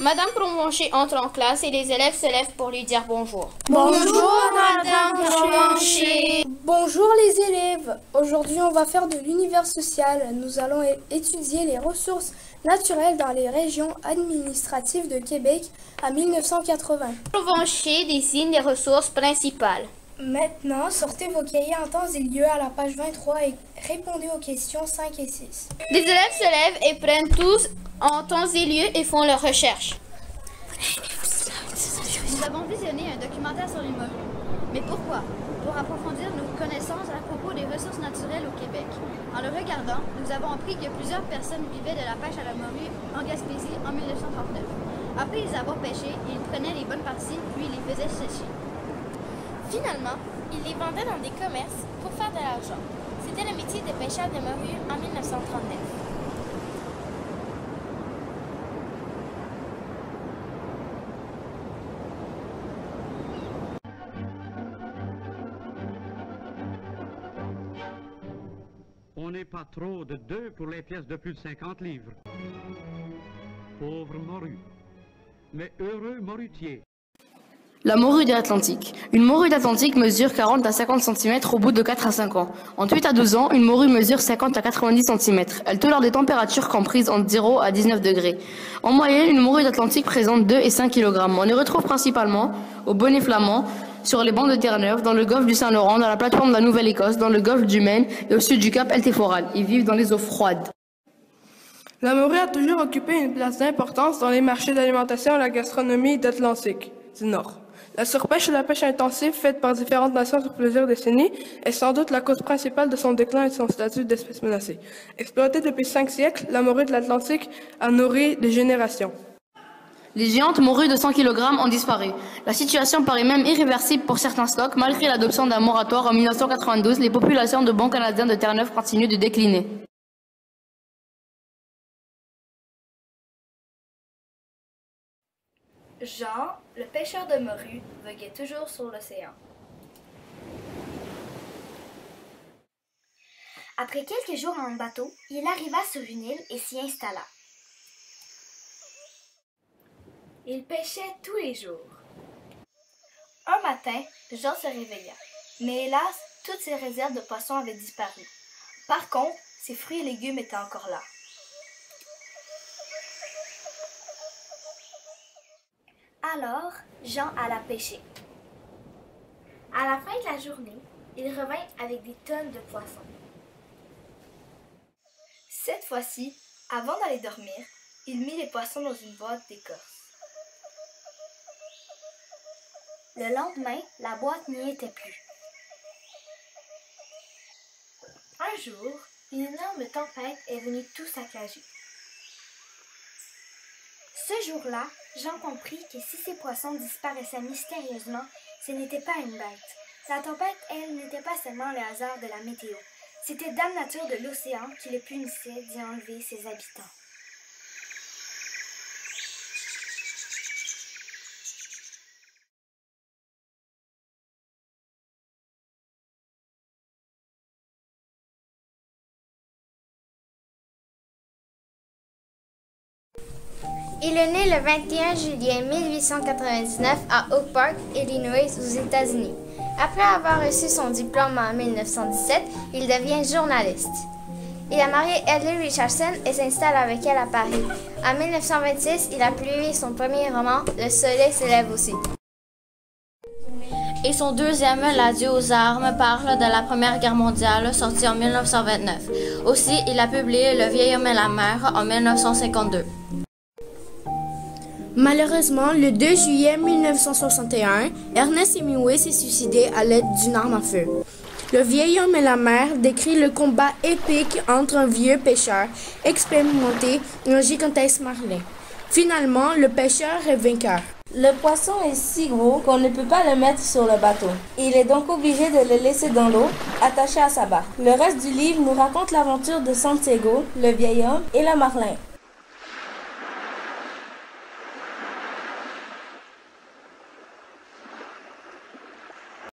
Madame Provencher entre en classe et les élèves se lèvent pour lui dire bonjour. Bonjour, Madame Provencher. Bonjour les élèves. Aujourd'hui, on va faire de l'univers social. Nous allons étudier les ressources naturelles dans les régions administratives de Québec à 1980. Provencher désigne les ressources principales. Maintenant, sortez vos cahiers en temps et lieu à la page 23 et répondez aux questions 5 et 6. Les élèves se lèvent et prennent tous en temps et lieu et font leurs recherches. Nous avons visionné un documentaire sur les morues. Mais pourquoi? Pour approfondir nos connaissances à propos des ressources naturelles au Québec. En le regardant, nous avons appris que plusieurs personnes vivaient de la pêche à la morue en Gaspésie en 1939. Après les avoir pêchés, ils prenaient les bonnes parties puis les faisaient sécher. Finalement, ils les vendaient dans des commerces pour faire de l'argent. C'était le métier de pêcheur de morue en 1939. On n'est pas trop de deux pour les pièces de plus de 50 livres. Pauvre morue. Mais heureux morutier. La morue d'Atlantique. Une morue d'Atlantique mesure 40 à 50 cm au bout de 4 à 5 ans. En 8 à 12 ans, une morue mesure 50 à 90 cm. Elle tolère des températures comprises entre 0 à 19 degrés. En moyenne, une morue d'Atlantique présente 2 et 5 kg. On les retrouve principalement au bonnet flamand, sur les bancs de Terre-Neuve, dans le golfe du Saint-Laurent, dans la plateforme de la Nouvelle-Écosse, dans le golfe du Maine et au sud du cap Elteforal. Ils vivent dans les eaux froides. La morue a toujours occupé une place d'importance dans les marchés d'alimentation et la gastronomie d'Atlantique du Nord. La surpêche et la pêche intensive faite par différentes nations sur plusieurs décennies est sans doute la cause principale de son déclin et de son statut d'espèce menacée. Exploitée depuis cinq siècles, la morue de l'Atlantique a nourri des générations. Les géantes morues de 100 kg ont disparu. La situation paraît même irréversible pour certains stocks. Malgré l'adoption d'un moratoire en 1992, les populations de bons canadiens de Terre-Neuve continuent de décliner. Jean, le pêcheur de morue, voguait toujours sur l'océan. Après quelques jours en bateau, il arriva sur une île et s'y installa. Il pêchait tous les jours. Un matin, Jean se réveilla. Mais hélas, toutes ses réserves de poissons avaient disparu. Par contre, ses fruits et légumes étaient encore là. Alors, Jean alla pêcher. À la fin de la journée, il revint avec des tonnes de poissons. Cette fois-ci, avant d'aller dormir, il mit les poissons dans une boîte d'écorce. Le lendemain, la boîte n'y était plus. Un jour, une énorme tempête est venue tout saccager. Ce jour-là, Jean comprit que si ces poissons disparaissaient mystérieusement, ce n'était pas une bête. La tempête, elle, n'était pas seulement le hasard de la météo. C'était Dame Nature de l'océan qui le punissait d'y enlever ses habitants. Il est né le 21 juillet 1899 à Oak Park, Illinois, aux États-Unis. Après avoir reçu son diplôme en 1917, il devient journaliste. Il a marié Ellie Richardson et s'installe avec elle à Paris. En 1926, il a publié son premier roman, Le Soleil se lève aussi. Et son deuxième, L'adieu aux armes, parle de la Première Guerre mondiale, sorti en 1929. Aussi, il a publié Le vieil homme et la mer en 1952. Malheureusement, le 2 juillet 1961, Ernest Hemingway s'est suicidé à l'aide d'une arme à feu. Le vieil homme et la mer décrit le combat épique entre un vieux pêcheur expérimenté et un gigantesque marlin. Finalement, le pêcheur est vainqueur. Le poisson est si gros qu'on ne peut pas le mettre sur le bateau. Il est donc obligé de le laisser dans l'eau, attaché à sa barque. Le reste du livre nous raconte l'aventure de Santiago, le vieil homme et le marlin.